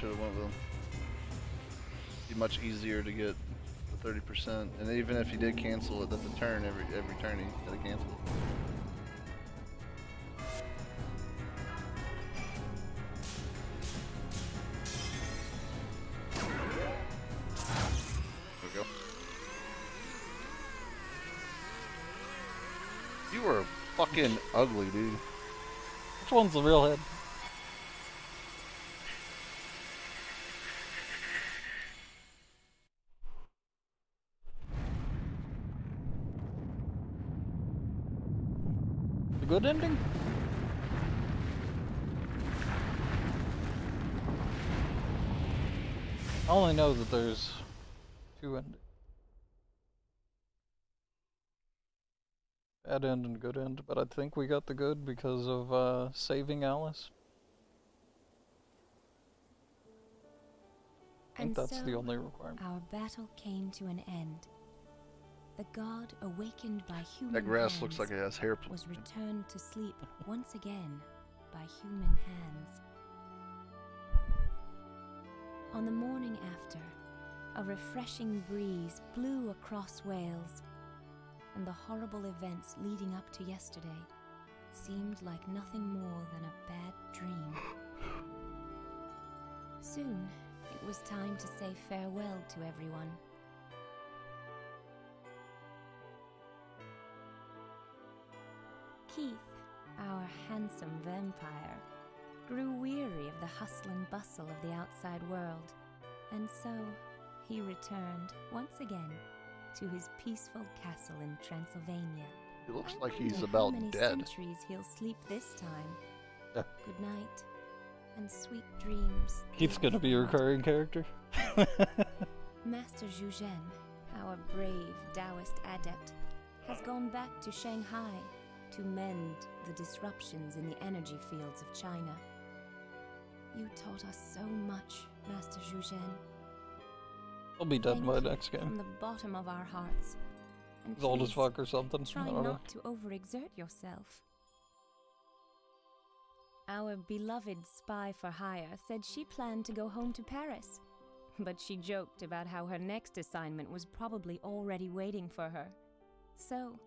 Speaker 1: Should have went with him. Be much easier to get the thirty percent, and even if he did cancel it, that's a turn every every turn he gotta cancel it. You are fucking ugly, dude.
Speaker 2: Which one's the real head? The good ending? I only know that there's two endings. Bad end and good end, but I think we got the good because of uh, saving Alice. I think
Speaker 5: And
Speaker 2: that's the only requirement.
Speaker 5: Our battle came to an end. The god, awakened by human
Speaker 1: That grass looks like it has hair.
Speaker 5: was returned to sleep once again by human hands. On the morning after, a refreshing breeze blew across Wales, and the horrible events leading up to yesterday seemed like nothing more than a bad dream. Soon, it was time to say farewell to everyone. Keith, our handsome vampire, grew weary of the hustle and bustle of the outside world, and so he returned once again to his peaceful castle in Transylvania.
Speaker 1: It looks
Speaker 5: I
Speaker 1: like
Speaker 5: wonder
Speaker 1: he's
Speaker 5: how
Speaker 1: about
Speaker 5: many
Speaker 1: dead.
Speaker 5: centuries he'll sleep this time.
Speaker 2: Yeah.
Speaker 5: Good night, and sweet dreams.
Speaker 2: Keith's gonna be a recurring character.
Speaker 5: Master Zhuzhen, our brave Taoist adept, has gone back to Shanghai to mend the disruptions in the energy fields of China. You taught us so much, Master Zhuzhen.
Speaker 2: He'll be dead by next game.
Speaker 5: From the bottom of our hearts. And
Speaker 2: He's old as fuck or something. I
Speaker 5: Try
Speaker 2: don't
Speaker 5: not to overexert yourself. Our beloved spy for hire said she planned to go home to Paris, but she joked about how her next assignment was probably already waiting for her. So,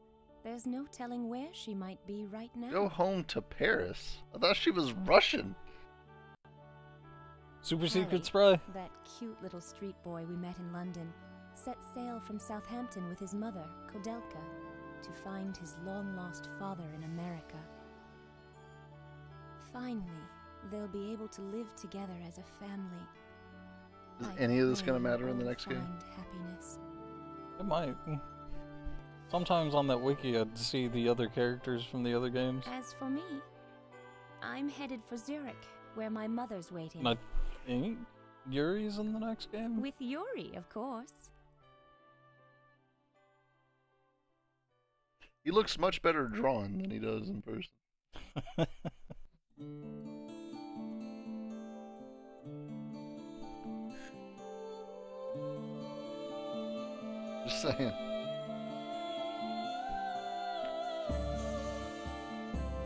Speaker 5: there's no telling where she might be right now.
Speaker 1: Go home to Paris. I thought she was Russian.
Speaker 2: Super
Speaker 5: Harry,
Speaker 2: secret spray.
Speaker 5: That cute little street boy we met in London set sail from Southampton with his mother, Kodelka, to find his long lost father in America. Finally, they'll be able to live together as a family.
Speaker 1: Is
Speaker 5: I
Speaker 1: any of this gonna matter in the next game?
Speaker 5: happiness.
Speaker 2: It might. Sometimes on that wiki I'd see the other characters from the other games.
Speaker 5: As for me, I'm headed for Zurich, where my mother's waiting.
Speaker 2: And I think Yuri's in the next game.
Speaker 5: With Yuri, of course.
Speaker 1: He looks much better drawn than he does in person. Just saying.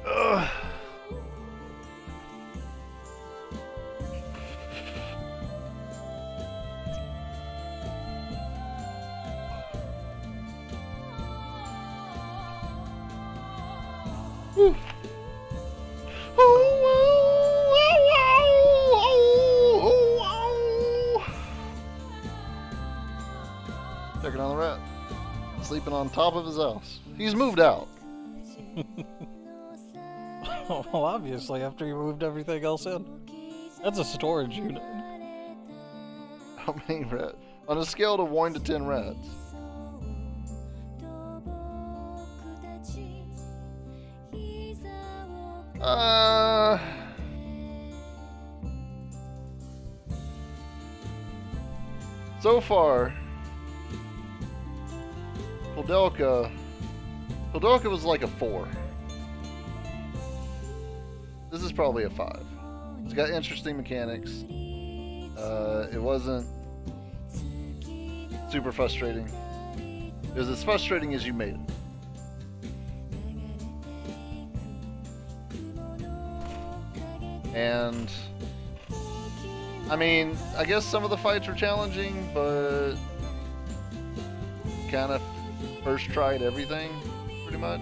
Speaker 1: Ugh. On top of his house. He's moved out.
Speaker 2: well, obviously, after he moved everything else in. That's a storage unit.
Speaker 1: How many rats? On a scale of 1 to 10 rats. Uh. So far, Koudelka. Koudelka was like a 4. This is probably a 5. It's got interesting mechanics. Uh, it wasn't super frustrating. It was as frustrating as you made it. And I mean, I guess some of the fights were challenging, but kind of first tried everything pretty much.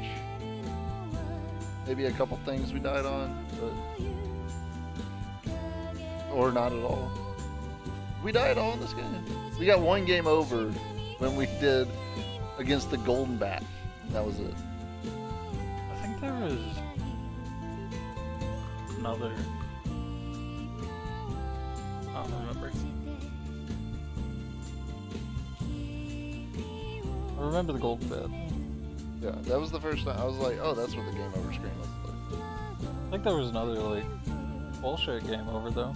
Speaker 1: Maybe a couple things we died on, but or not at all. We died all in this game. We got one game over when we did against the Golden Bat. That was it.
Speaker 2: I think there was another. Remember the golden bed.
Speaker 1: Yeah, that was the first time I was like, oh, that's what the game over screen looks like.
Speaker 2: I think there was another like bullshit game over though.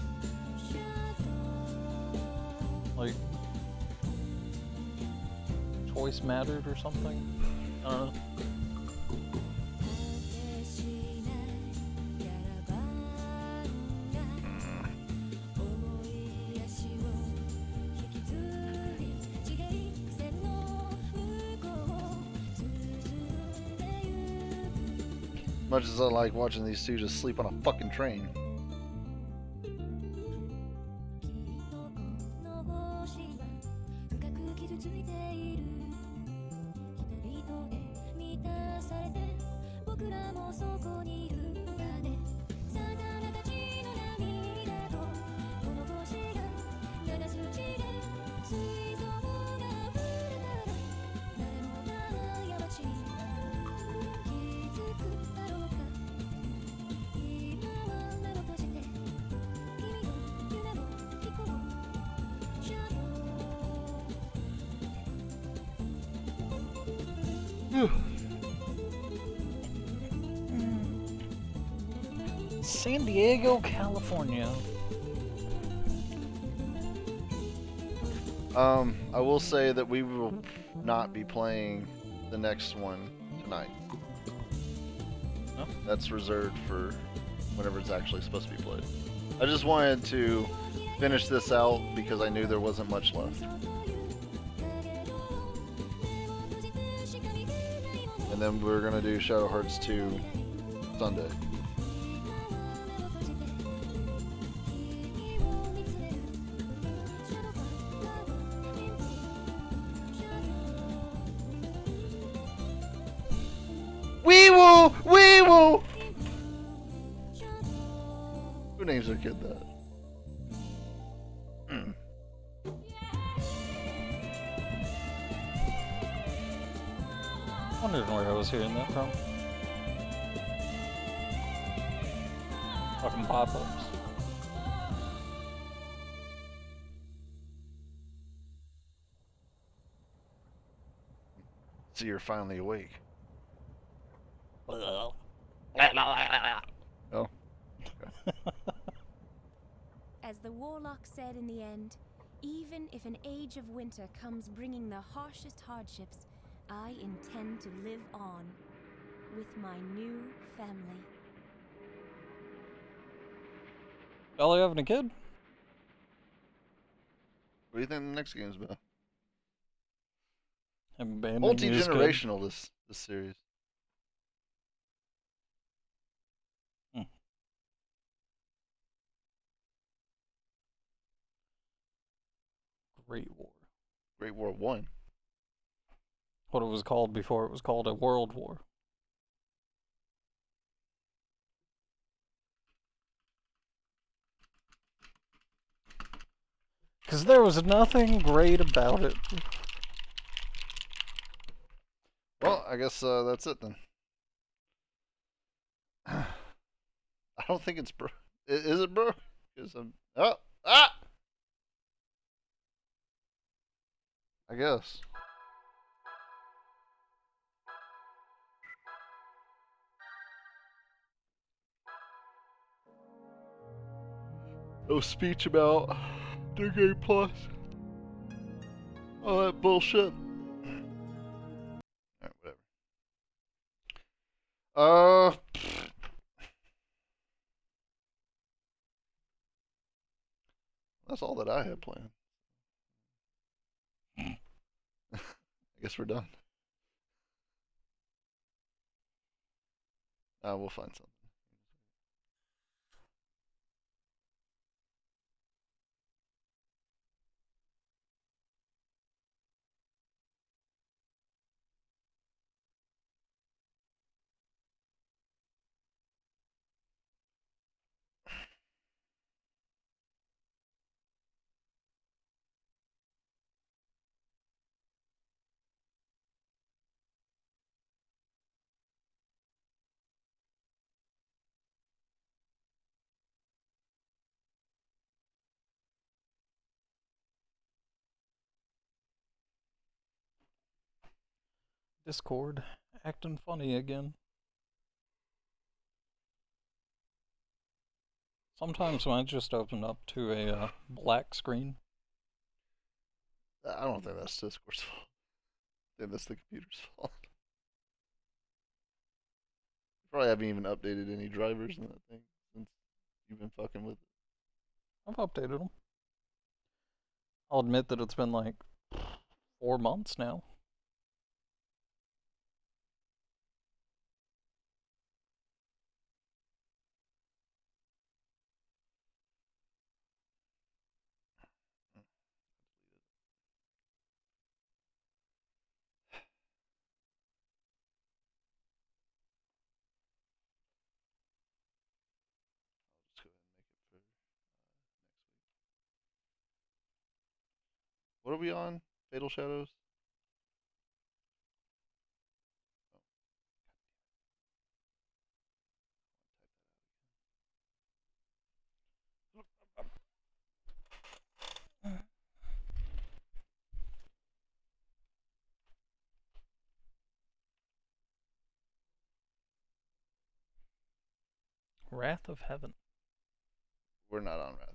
Speaker 2: Like choice mattered or something. I don't know.
Speaker 1: Much as I like watching these two just sleep on a fucking train.
Speaker 2: California.
Speaker 1: Um, I will say that we will not be playing the next one tonight.
Speaker 2: No?
Speaker 1: That's reserved for whenever it's actually supposed to be played. I just wanted to finish this out because I knew there wasn't much left. And then we're gonna do Shadow Hearts 2 Sunday. Names that? Hmm.
Speaker 2: Wondering where I was hearing that from. Fucking pop ups.
Speaker 1: So you're finally awake. Oh.
Speaker 5: As the warlock said in the end, even if an age of winter comes bringing the harshest hardships, I intend to live on with my new family.
Speaker 2: Ellie having a kid?
Speaker 1: What do you think the next game's about? Multi-generational this this series.
Speaker 2: Great War.
Speaker 1: Great War One.
Speaker 2: What it was called before it was called a World War. Because there was nothing great about it.
Speaker 1: Well, I guess uh, that's it then. I don't think it's bro. Is it bro? Is I'm oh ah. I guess. No speech about Game Plus. All that bullshit. Alright, whatever. Uh. That's all that I had planned. Guess we're done. Uh, we'll find something.
Speaker 2: Discord acting funny again. Sometimes when I just open up to a uh, black screen.
Speaker 1: I don't think that's Discord's fault. I think that's the computer's fault. Probably haven't even updated any drivers in that thing since you've been fucking with it.
Speaker 2: I've updated them. I'll admit that it's been like four months now.
Speaker 1: I'll just go ahead and make it for uh, next week. What are we on? Fatal Shadows? Oh.
Speaker 2: Wrath of Heaven.
Speaker 1: We're not on Wrath.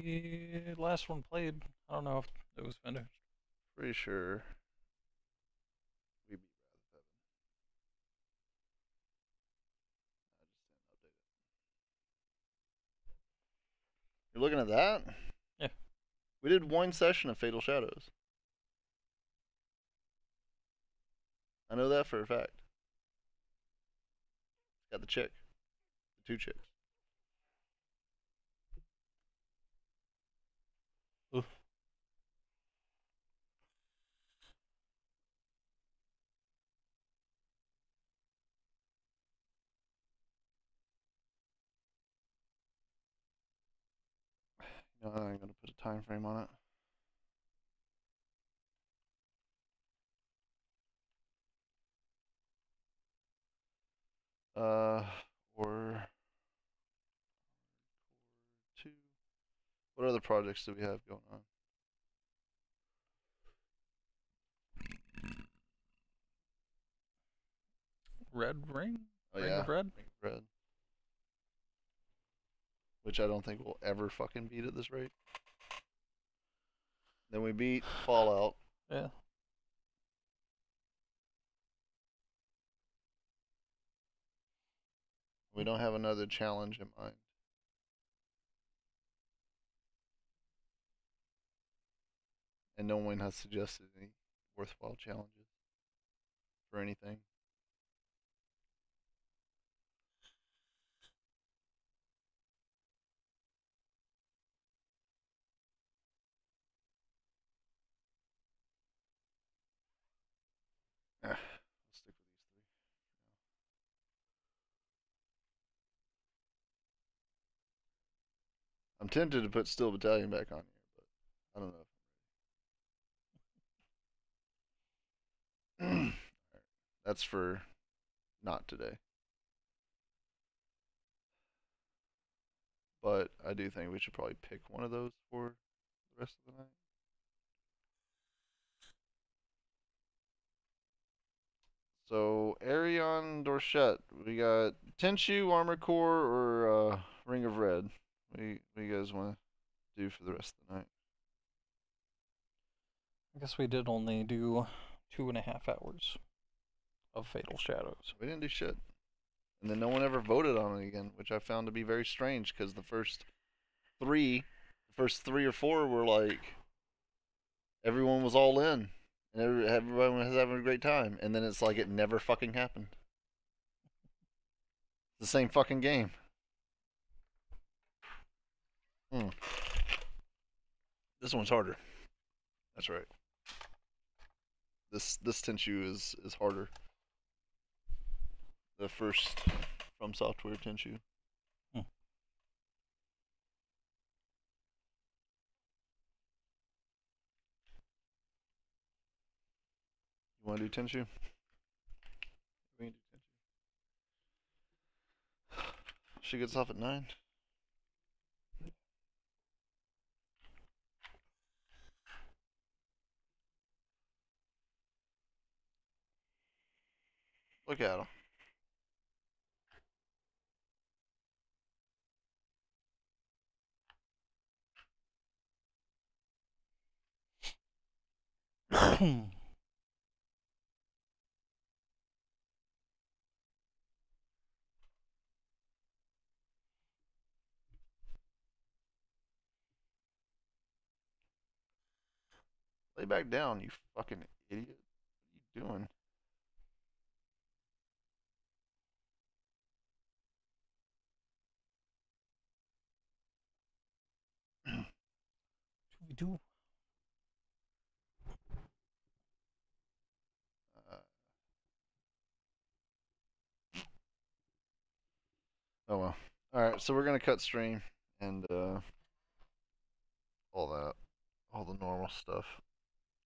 Speaker 2: The last one played. I don't know if it was finished.
Speaker 1: Pretty sure we beat Wrath of Heaven. I just didn't update it. You're looking at that?
Speaker 2: Yeah.
Speaker 1: We did one session of Fatal Shadows. I know that for a fact. Got the chick. The two chicks. No, I'm gonna put a time frame on it. Uh, or two. What other projects do we have going on?
Speaker 2: Red Ring?
Speaker 1: Oh
Speaker 2: Ring
Speaker 1: yeah,
Speaker 2: of Red?
Speaker 1: Ring of Red. Which I don't think we'll ever fucking beat at this rate. Then we beat Fallout.
Speaker 2: Yeah.
Speaker 1: We don't have another challenge in mind. And no one has suggested any worthwhile challenges for anything. I'm tempted to put Steel Battalion back on here, but I don't know That's for not today. But I do think we should probably pick one of those for the rest of the night. So Arion Dorchette, we got Tenchu, Armor Core, or uh, Ring of Red. What do you, what do you guys want to do for the rest of the night?
Speaker 2: I guess we did only do two and a half hours of Fatal Shadows.
Speaker 1: We didn't do shit. And then no one ever voted on it again, which I found to be very strange because the first three, the first three or four were like, everyone was all in. And every, everyone was having a great time. And then it's like it never fucking happened. It's the same fucking game. Hmm. This one's harder. That's right. This this Tenchu is is harder. The first from software Tenchu.
Speaker 2: Hmm.
Speaker 1: You want to do Tenchu? We can do Tenchu. She gets off at nine. Look at him. Lay back down, you fucking idiot. What are you doing?
Speaker 2: Do?
Speaker 1: Uh, oh well. Alright, so we're gonna cut stream and uh all that. All the normal stuff.